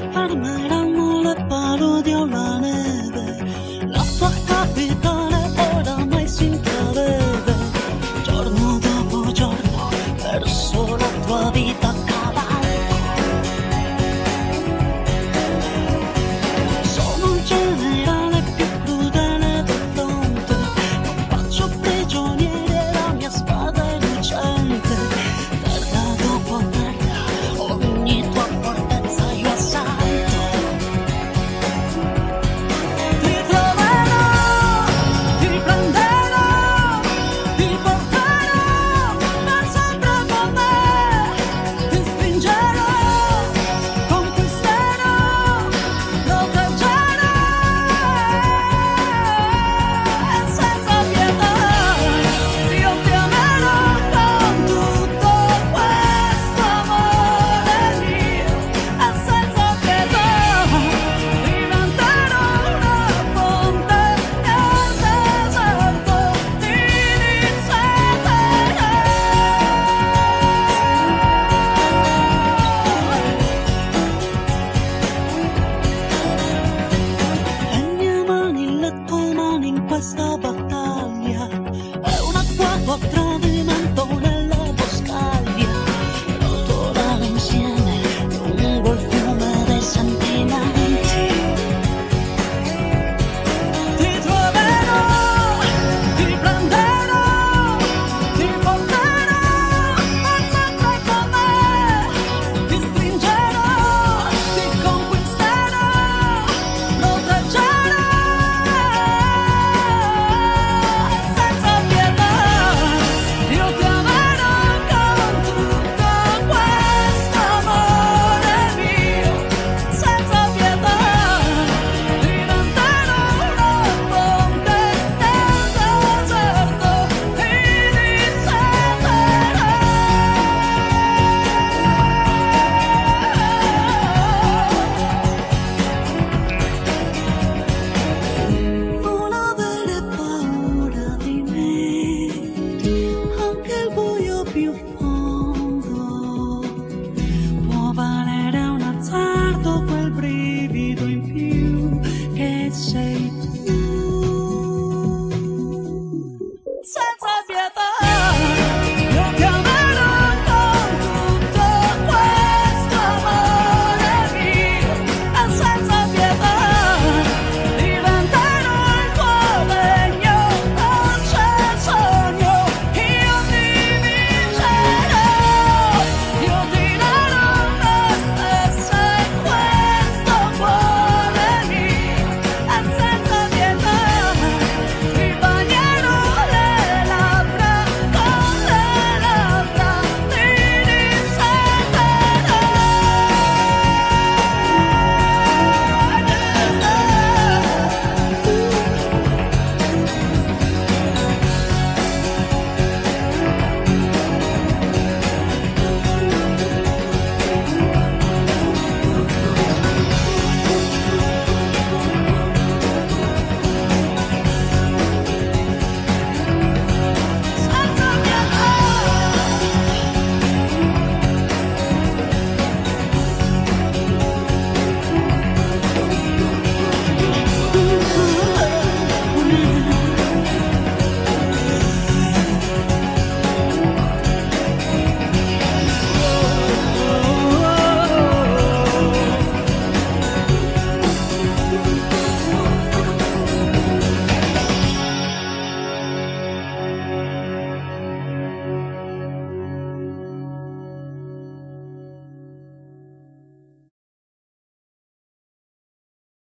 for my in questa battaglia. È un acqua tra di